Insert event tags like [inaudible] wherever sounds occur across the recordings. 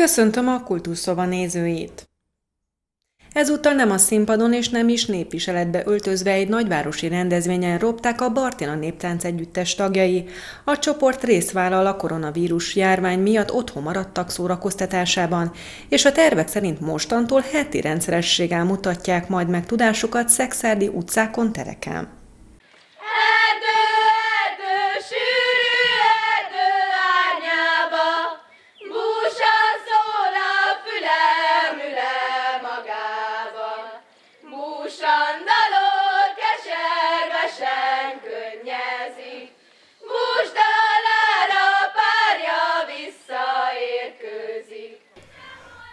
Köszöntöm a Kultúrszoba nézőit! Ezúttal nem a színpadon és nem is népviseletbe öltözve egy nagyvárosi rendezvényen ropták a Bartina Néptánc Együttes tagjai. A csoport részt vállal a koronavírus járvány miatt otthon maradtak szórakoztatásában, és a tervek szerint mostantól heti rendszerességgel mutatják majd meg tudásukat szexárdi utcákon, tereken.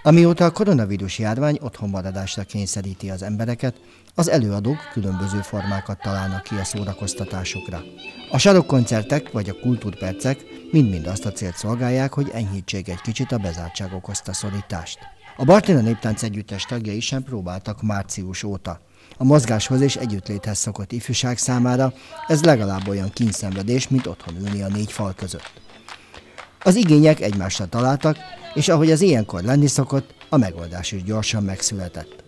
Amióta a koronavírus járvány otthonmaradásra kényszeríti az embereket, az előadók különböző formákat találnak ki a szórakoztatásokra. A sarokkoncertek vagy a kultúrpercek mind-mind azt a célt szolgálják, hogy enyhítsék egy kicsit a bezártság okozta szorítást. A Bartina Néptánc Együttes tagjai sem próbáltak március óta. A mozgáshoz és együttléthez szokott ifjúság számára ez legalább olyan kínszenvedés, mint otthon ülni a négy fal között. Az igények egymásra találtak, és ahogy az ilyenkor lenni szokott, a megoldás is gyorsan megszületett.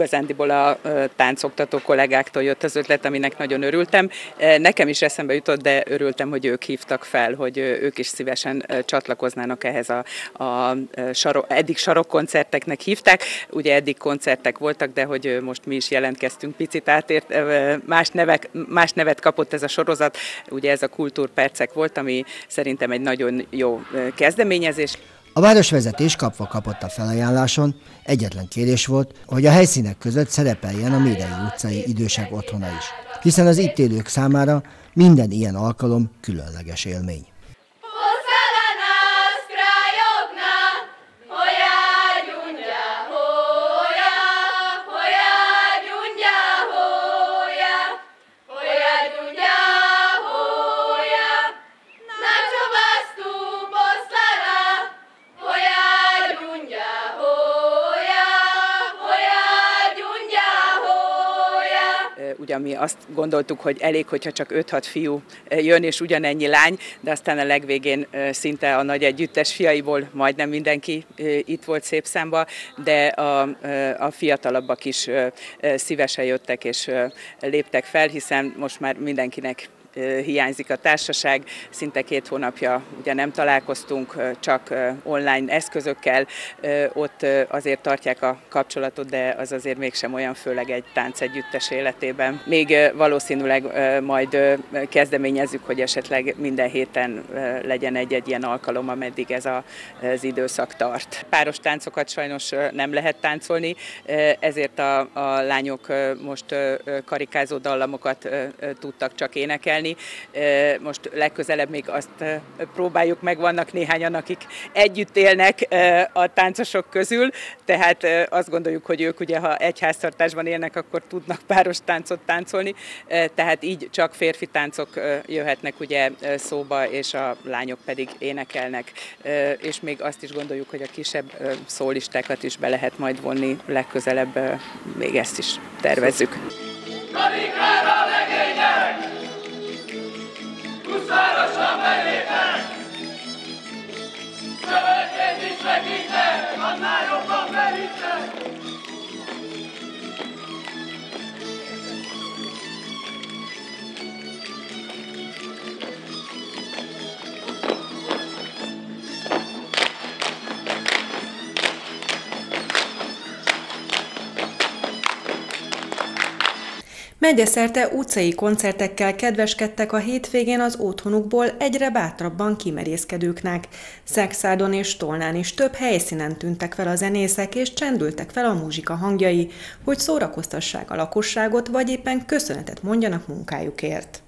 Igazándiból a táncoktató kollégáktól jött az ötlet, aminek nagyon örültem. Nekem is eszembe jutott, de örültem, hogy ők hívtak fel, hogy ők is szívesen csatlakoznának ehhez a, a sarok, eddig sarokkoncerteknek hívták. Ugye eddig koncertek voltak, de hogy most mi is jelentkeztünk picit átért, más, nevek, más nevet kapott ez a sorozat, ugye ez a kultúrpercek volt, ami szerintem egy nagyon jó kezdeményezés. A városvezetés kapva kapott a felajánláson, egyetlen kérés volt, hogy a helyszínek között szerepeljen a Mérei utcai idősek otthona is, hiszen az itt élők számára minden ilyen alkalom különleges élmény. Azt gondoltuk, hogy elég, hogyha csak 5-6 fiú jön, és ugyanennyi lány, de aztán a legvégén szinte a nagy együttes fiaiból majdnem mindenki itt volt szép számba, de a, a fiatalabbak is szívesen jöttek és léptek fel, hiszen most már mindenkinek hiányzik a társaság. Szinte két hónapja ugye nem találkoztunk, csak online eszközökkel. Ott azért tartják a kapcsolatot, de az azért mégsem olyan, főleg egy tánc együttes életében. Még valószínűleg majd kezdeményezzük, hogy esetleg minden héten legyen egy-egy ilyen alkalom, ameddig ez a, az időszak tart. Páros táncokat sajnos nem lehet táncolni, ezért a, a lányok most karikázó dallamokat tudtak csak énekelni, énekelni. Most legközelebb még azt próbáljuk meg, vannak néhányan, akik együtt élnek a táncosok közül, tehát azt gondoljuk, hogy ők ugye, ha egy háztartásban élnek, akkor tudnak páros táncot táncolni, tehát így csak férfi táncok jöhetnek ugye szóba, és a lányok pedig énekelnek, és még azt is gondoljuk, hogy a kisebb szólistákat is be lehet majd vonni legközelebb, még ezt is tervezzük. Karikára Megyeszerte utcai koncertekkel kedveskedtek a hétvégén az otthonukból egyre bátrabban kimerészkedőknek. Szexádon és Tolnán is több helyszínen tűntek fel a zenészek és csendültek fel a muzsika hangjai, hogy szórakoztassák a lakosságot, vagy éppen köszönetet mondjanak munkájukért.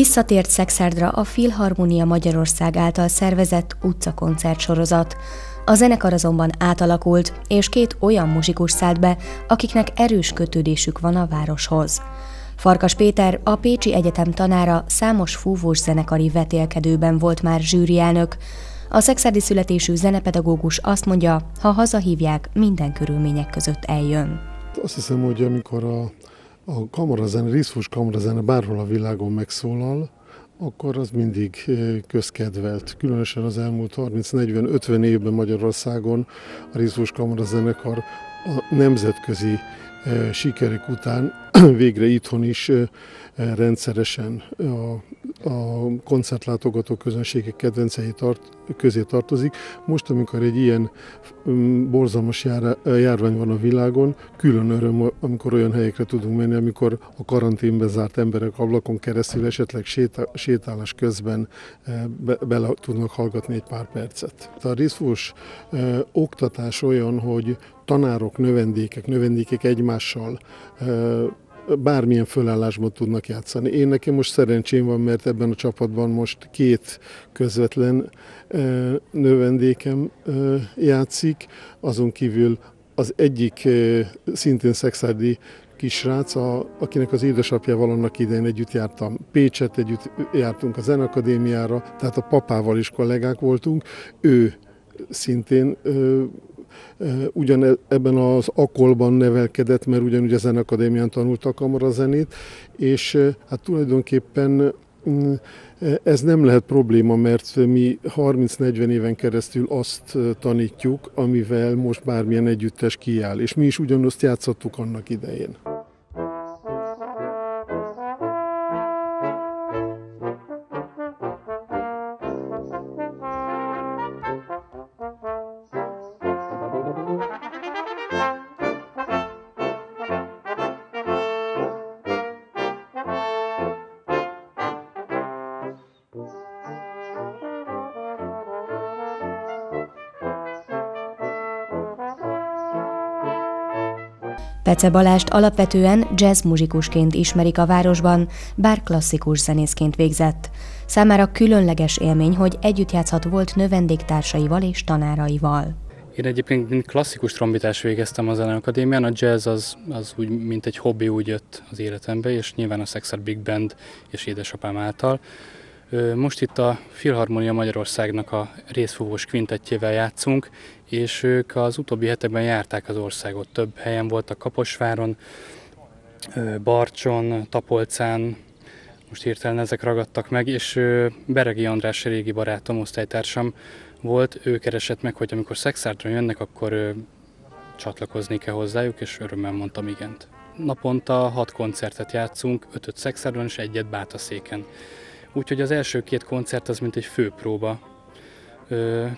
Visszatért Szexárdra a Filharmonia Magyarország által szervezett utcakoncert sorozat. A zenekar azonban átalakult, és két olyan muzsikus szállt be, akiknek erős kötődésük van a városhoz. Farkas Péter, a Pécsi Egyetem tanára számos fúvós zenekari vetélkedőben volt már zsűrielnök. A szexádi születésű zenepedagógus azt mondja, ha hazahívják, minden körülmények között eljön. Azt hiszem, hogy amikor a, a kamarazene, Rizfus kamarazene bárhol a világon megszólal, akkor az mindig eh, közkedvelt. Különösen az elmúlt 30-40-50 évben Magyarországon a Rizfus kamarazenekar a nemzetközi eh, sikerek után [clears throat] végre itthon is eh, rendszeresen a, a koncertlátogató közönségek kedvencei tart, közé tartozik. Most, amikor egy ilyen mm, borzalmas jár, járvány van a világon, külön öröm, amikor olyan helyekre tudunk menni, amikor a karanténbe zárt emberek ablakon keresztül esetleg sétál, sétálás közben eh, be, bele tudnak hallgatni egy pár percet. A részfús eh, oktatás olyan, hogy tanárok, növendékek, növendékek egymással eh, bármilyen fölállásban tudnak játszani. Én nekem most szerencsém van, mert ebben a csapatban most két közvetlen növendékem játszik, azon kívül az egyik szintén szexádi kisrác, a, akinek az édesapjával annak idején együtt jártam Pécset, együtt jártunk a Zenakadémiára, tehát a papával is kollégák voltunk. Ő szintén ugyan e, ebben az akolban nevelkedett, mert ugyanúgy a Zenakadémián tanulta a kamarazenét, és hát tulajdonképpen mm, ez nem lehet probléma, mert mi 30-40 éven keresztül azt tanítjuk, amivel most bármilyen együttes kiáll, és mi is ugyanazt játszottuk annak idején. Pece Balást alapvetően jazz muzsikusként ismerik a városban, bár klasszikus zenészként végzett. Számára különleges élmény, hogy együtt játszhat volt növendéktársaival és tanáraival. Én egyébként mint klasszikus trombitás végeztem a Zeneakadémián, a jazz az, az úgy, mint egy hobbi úgy jött az életembe, és nyilván a Sexer Big Band és édesapám által. Most itt a Filharmonia Magyarországnak a részfúvós kvintettjével játszunk, és ők az utóbbi hetekben járták az országot. Több helyen voltak Kaposváron, Barcson, Tapolcán, most hirtelen ezek ragadtak meg, és Beregi András régi barátom, osztálytársam volt, ő keresett meg, hogy amikor Szexárdra jönnek, akkor csatlakozni kell hozzájuk, és örömmel mondtam igent. Naponta hat koncertet játszunk, ötöt Szexárdon és egyet Bátaszéken. Úgyhogy az első két koncert az mint egy főpróba,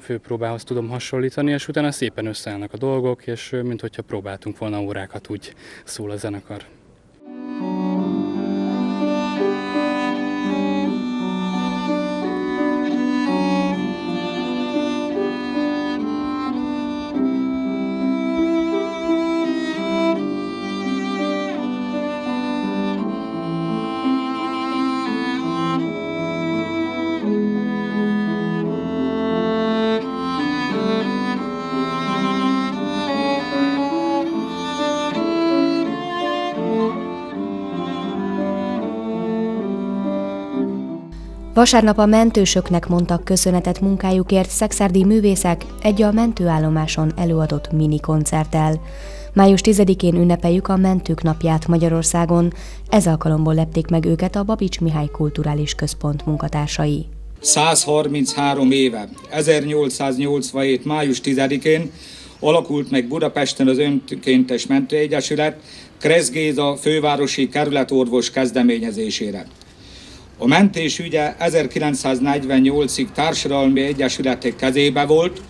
főpróbához tudom hasonlítani, és utána szépen összeállnak a dolgok, és mint hogyha próbáltunk volna órákat, úgy szól a zenekar. Vasárnap a mentősöknek mondtak köszönetet munkájukért szexárdi művészek egy a mentőállomáson előadott mini koncerttel. Május 10-én ünnepeljük a Mentők napját Magyarországon, ez alkalomból lepték meg őket a Babics Mihály Kulturális Központ munkatársai. 133 éve, 1887. május 10-én alakult meg Budapesten az Önkéntes Mentőegyesület Kresz Géza fővárosi kerületorvos kezdeményezésére. A mentés ügye 1948-ig társadalmi egyesületek kezébe volt,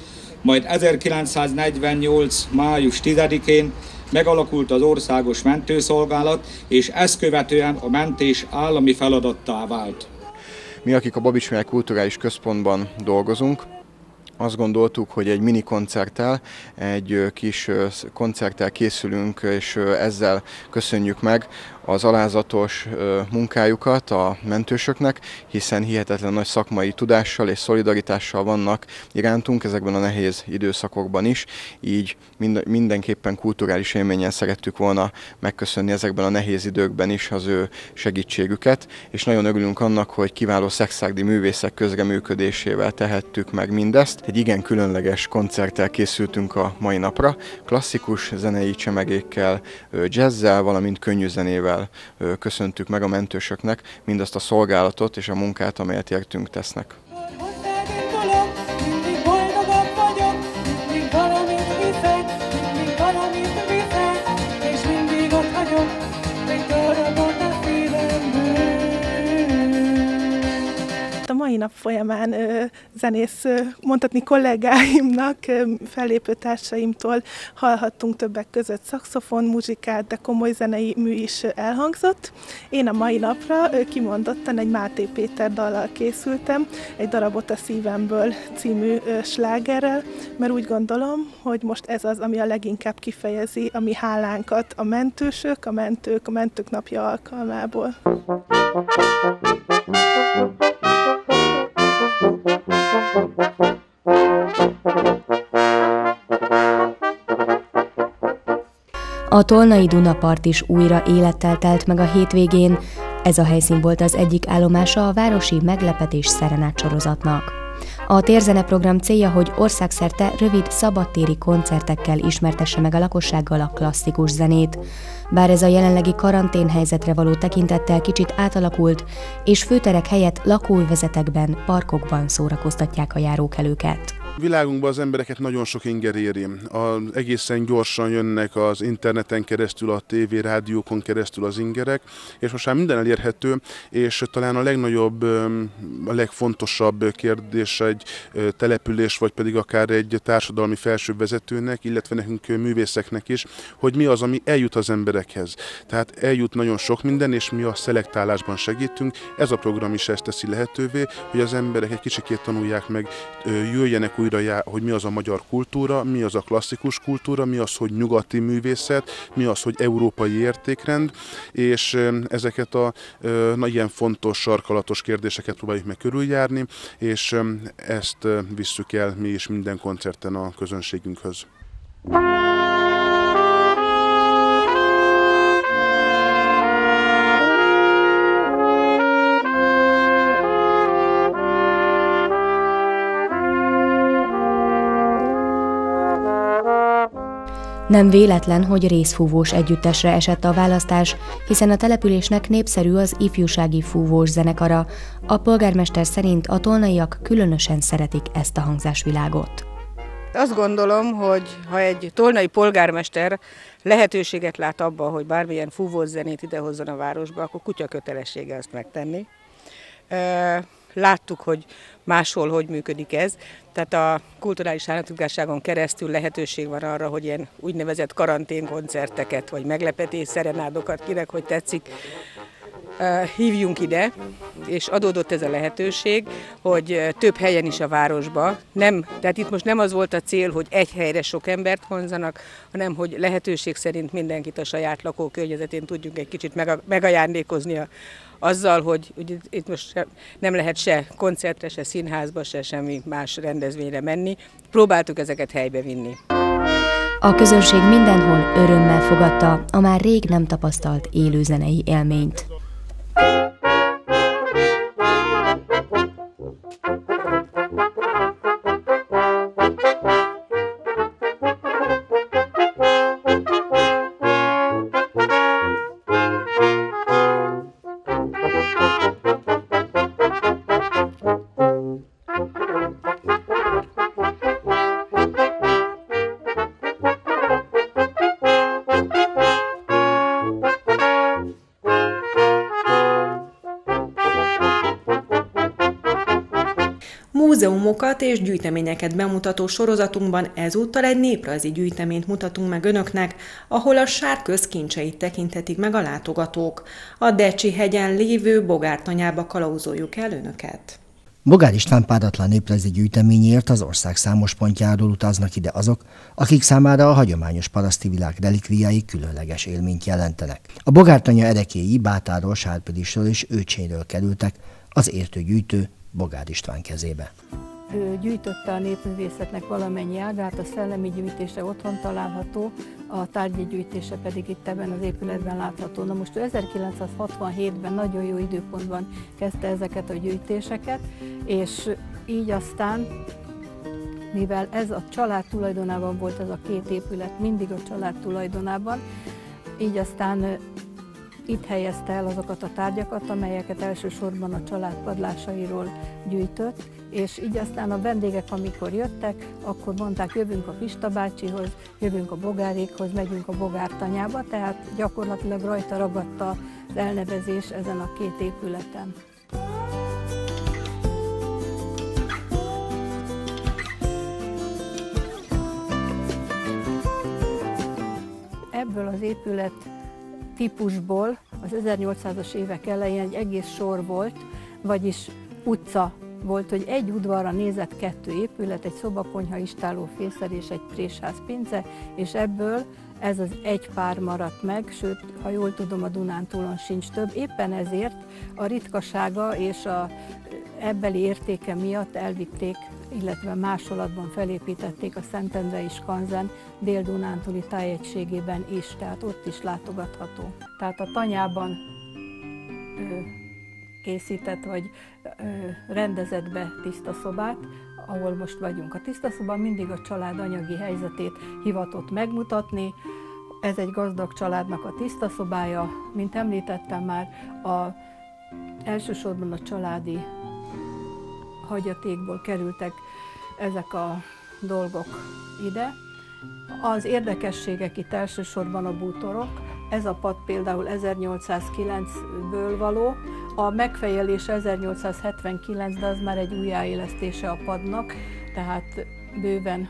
majd 1948. május 10-én megalakult az országos mentőszolgálat, és ezt követően a mentés állami feladattá vált. Mi, akik a Babics Kulturális Központban dolgozunk, azt gondoltuk, hogy egy mini koncerttel, egy kis koncerttel készülünk, és ezzel köszönjük meg az alázatos munkájukat a mentősöknek, hiszen hihetetlen nagy szakmai tudással és szolidaritással vannak irántunk ezekben a nehéz időszakokban is, így mindenképpen kulturális élményen szerettük volna megköszönni ezekben a nehéz időkben is az ő segítségüket, és nagyon örülünk annak, hogy kiváló szexárdi művészek közreműködésével tehettük meg mindezt. Egy igen különleges koncerttel készültünk a mai napra, klasszikus zenei csemegékkel, jazzzel, valamint könnyű zenével köszöntük meg a mentősöknek mindazt a szolgálatot és a munkát, amelyet értünk tesznek. Mai nap folyamán zenész, mondhatni kollégáimnak, fellépő társaimtól hallhattunk többek között szakszofon, muzsikát, de komoly zenei mű is elhangzott. Én a mai napra kimondottan egy Máté Péter dallal készültem, egy darabot a szívemből című slágerrel, mert úgy gondolom, hogy most ez az, ami a leginkább kifejezi a mi hálánkat a mentősök, a mentők, a mentők napja alkalmából. A Tolnai Dunapart is újra élettel telt meg a hétvégén, ez a helyszín volt az egyik állomása a Városi Meglepetés Szerenát sorozatnak. A térzene program célja, hogy országszerte rövid szabadtéri koncertekkel ismertesse meg a lakossággal a klasszikus zenét. Bár ez a jelenlegi karanténhelyzetre való tekintettel kicsit átalakult, és főterek helyett lakóvezetekben, parkokban szórakoztatják a járókelőket. Világunkban az embereket nagyon sok inger éri. A, egészen gyorsan jönnek az interneten keresztül, a tévé, rádiókon keresztül az ingerek, és most már minden elérhető, és talán a legnagyobb, a legfontosabb kérdés egy település, vagy pedig akár egy társadalmi felsőbb vezetőnek, illetve nekünk művészeknek is, hogy mi az, ami eljut az emberekhez. Tehát eljut nagyon sok minden, és mi a szelektálásban segítünk. Ez a program is ezt teszi lehetővé, hogy az emberek egy kicsikét tanulják meg, jöjjenek újra, hogy mi az a magyar kultúra, mi az a klasszikus kultúra, mi az, hogy nyugati művészet, mi az, hogy európai értékrend, és ezeket a na, ilyen fontos, sarkalatos kérdéseket próbáljuk meg körüljárni, és ezt visszük el mi is minden koncerten a közönségünkhöz. Nem véletlen, hogy részfúvós együttesre esett a választás, hiszen a településnek népszerű az ifjúsági fúvós zenekara. A polgármester szerint a tolnaiak különösen szeretik ezt a hangzásvilágot. Azt gondolom, hogy ha egy tolnai polgármester lehetőséget lát abba, hogy bármilyen fúvós zenét idehozzon a városba, akkor kutya kötelessége ezt megtenni. Láttuk, hogy máshol hogy működik ez. Tehát a kulturális államtitkárságon keresztül lehetőség van arra, hogy ilyen úgynevezett karanténkoncerteket, vagy meglepetés szerenádokat, kinek hogy tetszik, hívjunk ide, és adódott ez a lehetőség, hogy több helyen is a városba, nem, tehát itt most nem az volt a cél, hogy egy helyre sok embert honzanak, hanem hogy lehetőség szerint mindenkit a saját lakókörnyezetén tudjunk egy kicsit megajándékozni a, azzal, hogy, hogy itt most nem lehet se koncertre, se színházba, se semmi más rendezvényre menni. Próbáltuk ezeket helybe vinni. A közönség mindenhol örömmel fogadta a már rég nem tapasztalt élőzenei élményt. Múzeumokat és gyűjteményeket bemutató sorozatunkban ezúttal egy néprajzi gyűjteményt mutatunk meg önöknek, ahol a sárköz kincseit tekinthetik meg a látogatók. A Decsi hegyen lévő Bogártanyába kalauzoljuk el önöket. Bogár István páratlan néprajzi gyűjteményért az ország számos pontjáról utaznak ide azok, akik számára a hagyományos paraszti világ relikviái különleges élményt jelentenek. A bogártanya erekéi Bátáról, Sárpedisről és Őcséről kerültek az értőgyűjtő Bogár István kezébe. Ő gyűjtötte a népművészetnek valamennyi ágát, a szellemi gyűjtése otthon található, a tárgyi gyűjtése pedig itt ebben az épületben látható. Na most ő 1967-ben nagyon jó időpontban kezdte ezeket a gyűjtéseket, és így aztán mivel ez a család tulajdonában volt ez a két épület, mindig a család tulajdonában, így aztán itt helyezte el azokat a tárgyakat, amelyeket elsősorban a család padlásairól gyűjtött, és így aztán a vendégek, amikor jöttek, akkor mondták, jövünk a Pista bácsihoz, jövünk a Bogárékhoz, megyünk a Bogártanyába, tehát gyakorlatilag rajta ragadt az elnevezés ezen a két épületen. Ebből az épület típusból az 1800-as évek elején egy egész sor volt, vagyis utca volt, hogy egy udvarra nézett kettő épület, egy szobakonyha, istáló, fészer és egy présház pince, és ebből ez az egy pár maradt meg, sőt, ha jól tudom, a Dunántúlon sincs több. Éppen ezért a ritkasága és a ebbeli értéke miatt elvitték, illetve másolatban felépítették a Szentendrei Skanzen dél-dunántúli tájegységében is, tehát ott is látogatható. Tehát a tanyában készített vagy rendezett be tiszta szobát, ahol most vagyunk. A tiszta szoba mindig a család anyagi helyzetét hivatott megmutatni. Ez egy gazdag családnak a tiszta szobája, mint említettem már, a, elsősorban a családi hagyatékból kerültek ezek a dolgok ide. Az érdekességek itt elsősorban a bútorok. Ez a pad például 1809-ből való, a megfejelés 1879, de az már egy újjáélesztése a padnak, tehát bőven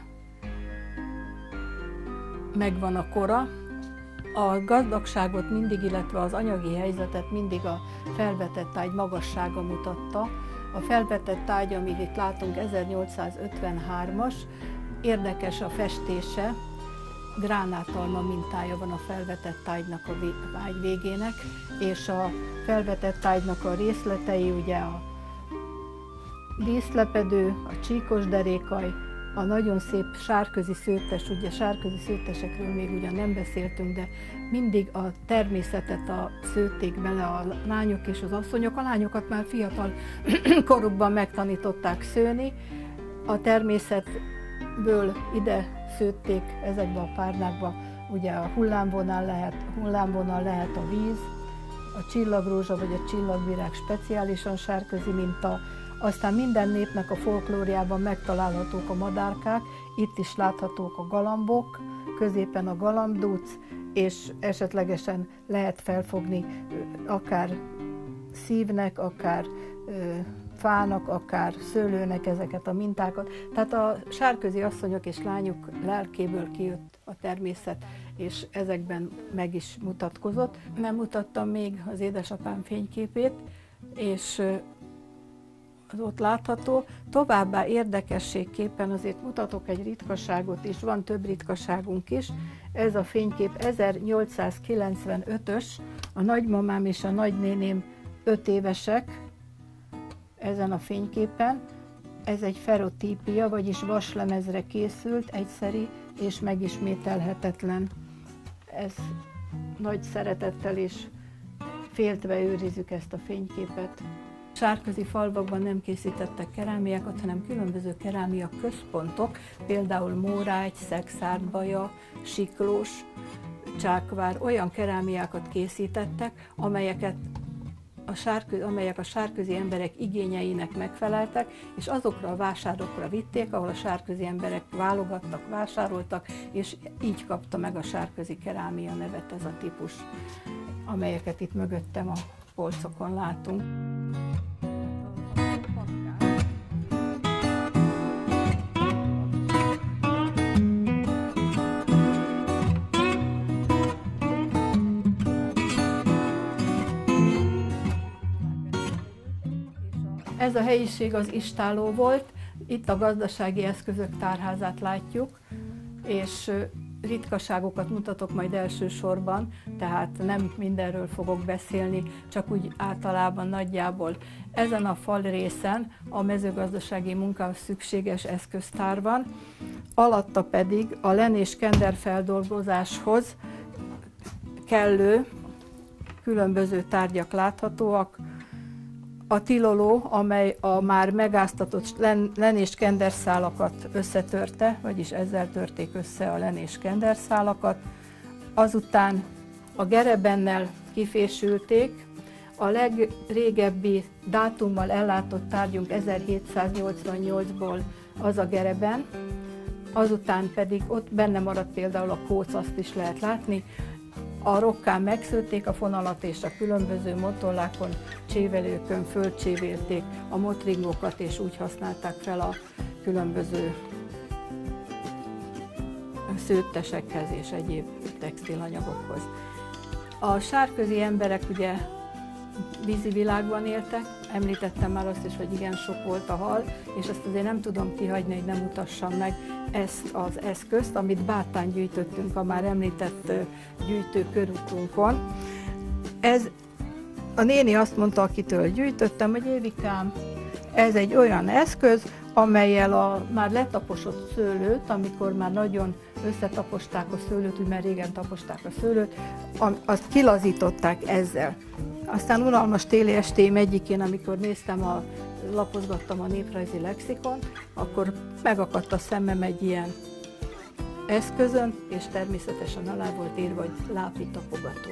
megvan a kora. A gazdagságot mindig, illetve az anyagi helyzetet mindig a felvetett táj magassága mutatta. A felvetett táj, amit itt látunk, 1853-as, érdekes a festése, gránátalma mintája van a felvetett tájnak a vágy végének, és a felvetett tájnak a részletei ugye a díszlepedő, a csíkos derékaj, a nagyon szép sárközi szőttes, ugye sárközi szőttesekről még ugyan nem beszéltünk, de mindig a természetet a szőtték bele a lányok és az asszonyok. A lányokat már fiatal [clears throat] korukban megtanították szőni, a természetből ide szőtték ezekbe a párnákba, ugye a hullámvonal lehet, hullámvonal lehet a víz, a csillagrózsa vagy a csillagvirág speciálisan sárközi minta, aztán minden népnek a folklóriában megtalálhatók a madárkák, itt is láthatók a galambok, középen a galambdúc, és esetlegesen lehet felfogni akár szívnek, akár fának, akár szőlőnek ezeket a mintákat. Tehát a sárközi asszonyok és lányok lelkéből kijött a természet, és ezekben meg is mutatkozott. Nem mutattam még az édesapám fényképét, és az ott látható. Továbbá érdekességképpen azért mutatok egy ritkaságot is, van több ritkaságunk is. Ez a fénykép 1895-ös, a nagymamám és a nagynéném 5 évesek, ezen a fényképen. Ez egy ferotípia, vagyis vaslemezre készült, egyszeri és megismételhetetlen. Ez nagy szeretettel és féltve őrizzük ezt a fényképet. Sárközi falvakban nem készítettek kerámiákat, hanem különböző kerámia központok, például Mórágy, Szexárdbaja, Siklós, Csákvár olyan kerámiákat készítettek, amelyeket a sárköz, amelyek a sárközi emberek igényeinek megfeleltek, és azokra a vásárokra vitték, ahol a sárközi emberek válogattak, vásároltak, és így kapta meg a sárközi kerámia nevet ez a típus, amelyeket itt mögöttem a polcokon látunk. Ez a helyiség az istáló volt, itt a gazdasági eszközök tárházát látjuk, és ritkaságokat mutatok majd elsősorban, tehát nem mindenről fogok beszélni, csak úgy általában nagyjából. Ezen a fal részen a mezőgazdasági munkához szükséges eszköztár van, alatta pedig a len és kender feldolgozáshoz kellő különböző tárgyak láthatóak, a tiloló, amely a már megáztatott len, és kenderszálakat összetörte, vagyis ezzel törték össze a len és kenderszálakat. Azután a gerebennel kifésülték, a legrégebbi dátummal ellátott tárgyunk 1788-ból az a gereben, azután pedig ott benne maradt például a kóc, azt is lehet látni, a rokkán megszőtték a fonalat, és a különböző motorlákon, csévelőkön fölcsévélték a motringokat, és úgy használták fel a különböző szőttesekhez és egyéb textilanyagokhoz. A sárközi emberek ugye vízi világban éltek, említettem már azt is, hogy igen sok volt a hal, és azt azért nem tudom kihagyni, hogy nem mutassam meg ezt az eszközt, amit bátán gyűjtöttünk a már említett gyűjtőkörútunkon. Ez a néni azt mondta, akitől gyűjtöttem, hogy Évikám, ez egy olyan eszköz, amelyel a már letaposott szőlőt, amikor már nagyon összetaposták a szőlőt, úgy már régen taposták a szőlőt, azt kilazították ezzel. Aztán unalmas téli estém egyikén, amikor néztem a lapozgattam a néprajzi lexikon, akkor megakadt a szemem egy ilyen eszközön, és természetesen alá volt írva, hogy lápi tapogató.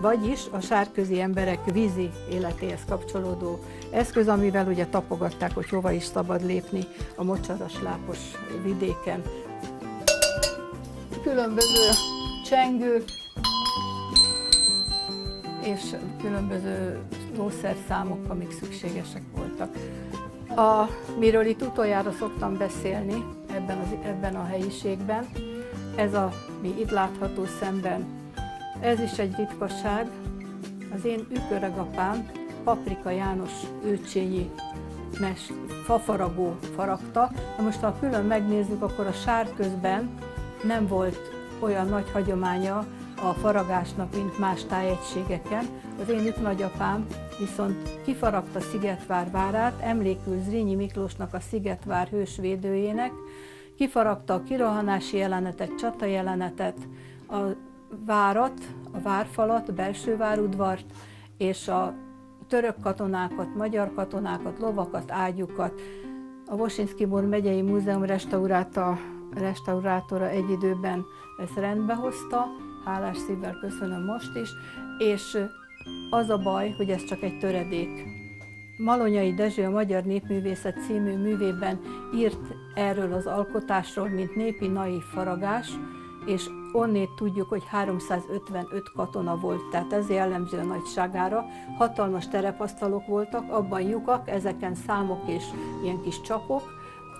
Vagyis a sárközi emberek vízi életéhez kapcsolódó eszköz, amivel ugye tapogatták, hogy hova is szabad lépni a mocsaras lápos vidéken. Különböző csengők, és különböző lószerszámok, amik szükségesek voltak. A, miről itt utoljára szoktam beszélni ebben, az, ebben a helyiségben, ez a, mi itt látható szemben, ez is egy ritkasság. Az én üköregapám Paprika János őcsényi mes, fafaragó faragta. Na most, ha külön megnézzük, akkor a sár közben nem volt olyan nagy hagyománya a faragásnak, mint más tájegységeken. Az én nagyapám viszont kifaragta Szigetvár várát, emlékül Zrínyi Miklósnak a Szigetvár hősvédőjének, kifaragta a kirohanási jelenetet, csata jelenetet, a várat, a várfalat, belső várudvart, és a török katonákat, magyar katonákat, lovakat, ágyukat. A Vosinski megyei múzeum restaurátora egy időben ezt rendbe hozta, hálás szívvel köszönöm most is, és az a baj, hogy ez csak egy töredék. Malonyai Dezső a Magyar Népművészet című művében írt erről az alkotásról, mint népi naív faragás, és onnét tudjuk, hogy 355 katona volt, tehát ez jellemző a nagyságára. Hatalmas terepasztalok voltak, abban lyukak, ezeken számok és ilyen kis csapok,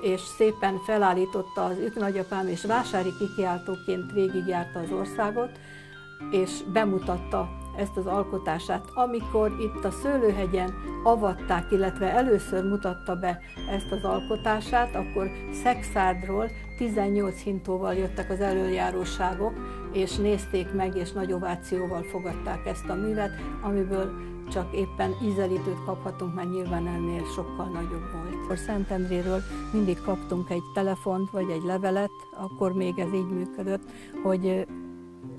és szépen felállította az ők nagyapám, és vásári kikiáltóként végigjárta az országot, és bemutatta ezt az alkotását. Amikor itt a Szőlőhegyen avatták, illetve először mutatta be ezt az alkotását, akkor Szexárdról 18 hintóval jöttek az előjáróságok, és nézték meg, és nagy ovációval fogadták ezt a művet, amiből csak éppen ízelítőt kaphatunk, mert nyilván ennél sokkal nagyobb volt. A Szentendréről mindig kaptunk egy telefont vagy egy levelet, akkor még ez így működött, hogy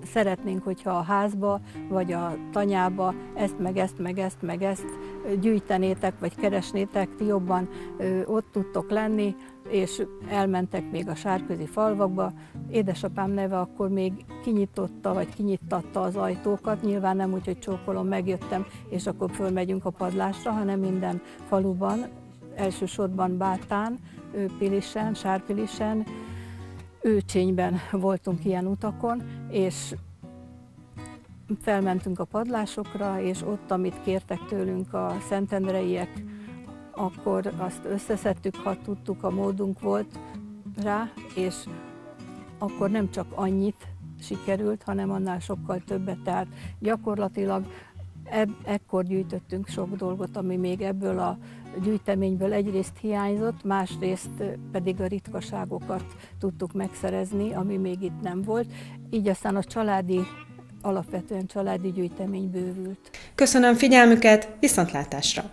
szeretnénk, hogyha a házba vagy a tanyába ezt, meg ezt, meg ezt, meg ezt gyűjtenétek, vagy keresnétek, ti jobban ott tudtok lenni, és elmentek még a sárközi falvakba. Édesapám neve akkor még kinyitotta, vagy kinyittatta az ajtókat, nyilván nem úgy, hogy csókolom, megjöttem, és akkor fölmegyünk a padlásra, hanem minden faluban, elsősorban Bátán, Pilisen, Sárpilisen, Őcsényben voltunk ilyen utakon, és felmentünk a padlásokra, és ott, amit kértek tőlünk a szentendreiek, akkor azt összeszedtük, ha tudtuk, a módunk volt rá, és akkor nem csak annyit sikerült, hanem annál sokkal többet. Tehát gyakorlatilag e- ekkor gyűjtöttünk sok dolgot, ami még ebből a gyűjteményből egyrészt hiányzott, másrészt pedig a ritkaságokat tudtuk megszerezni, ami még itt nem volt. Így aztán a családi, alapvetően családi gyűjtemény bővült. Köszönöm figyelmüket, viszontlátásra!